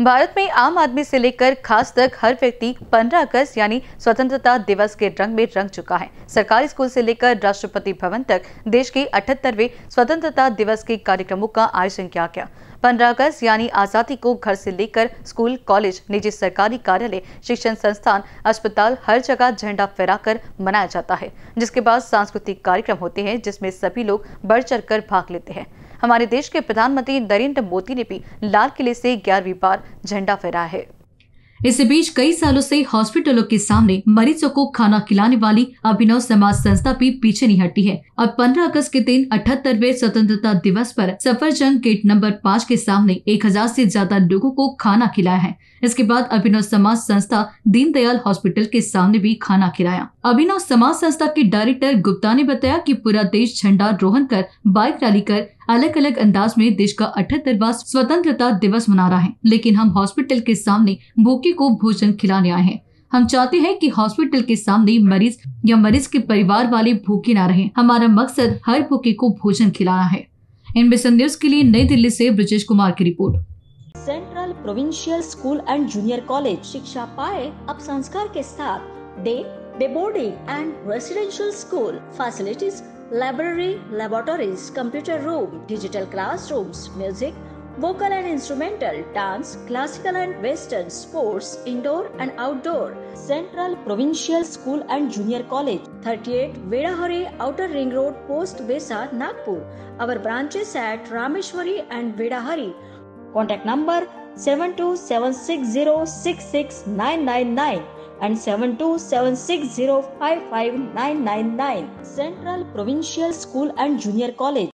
भारत में आम आदमी से लेकर खास तक हर व्यक्ति 15 अगस्त यानी स्वतंत्रता दिवस के रंग में रंग चुका है। सरकारी स्कूल से लेकर राष्ट्रपति भवन तक देश के अठहत्तरवे स्वतंत्रता दिवस के कार्यक्रमों का आयोजन किया गया। पंद्रह अगस्त यानी आज़ादी को घर से लेकर स्कूल, कॉलेज, निजी सरकारी कार्यालय, शिक्षण संस्थान, अस्पताल हर जगह झंडा फहराकर मनाया जाता है, जिसके बाद सांस्कृतिक कार्यक्रम होते हैं, जिसमें सभी लोग बढ़ चढ़कर भाग लेते हैं। हमारे देश के प्रधानमंत्री नरेंद्र मोदी ने भी लाल किले से ग्यारहवीं बार झंडा फहराया है। इस बीच कई सालों से हॉस्पिटलों के सामने मरीजों को खाना खिलाने वाली अभिनव समाज संस्था भी पीछे नहीं हटी है। और 15 अगस्त के दिन अठहत्तरवे स्वतंत्रता दिवस पर सफरजंग गेट नंबर पाँच के सामने 1000 से ज़्यादा लोगों को खाना खिलाया है। इसके बाद अभिनव समाज संस्था दीनदयाल हॉस्पिटल के सामने भी खाना खिलाया। अभिनव समाज संस्था के डायरेक्टर गुप्ता ने बताया कि पूरा देश झंडा रोहन कर बाइक रैली कर अलग अलग अंदाज में देश का अठहत्तरवा स्वतंत्रता दिवस मना रहा है। लेकिन हम हॉस्पिटल के सामने भूखे को भोजन खिलाने आए हैं। हम चाहते हैं कि हॉस्पिटल के सामने मरीज़ या मरीज़ के परिवार वाले भूखे न रहें। हमारा मकसद हर भूखे को भोजन खिलाना है। इन न्यूज़ के लिए नई दिल्ली से ब्रजेश कुमार की report. Central provincial school and junior college शिक्षा पाए अब संस्कार के साथ day day boarding and residential school facilities, library, laboratories, computer room, digital classrooms, music, vocal and instrumental, dance, classical and western, sports, indoor and outdoor, Central Provincial School and Junior College, 38 Vedahari Outer Ring Road, Post Besa, Nagpur. Our branches at Rameshwari and Vedahari. Contact number 7276066999 and 7276055999 Central Provincial School and Junior College